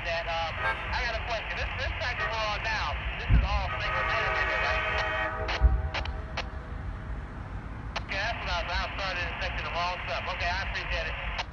about that. Um, I got a question. This, this type of world now, this is all single animated, right? Okay, that's what I was. I started the wrong stuff. Okay, I appreciate it.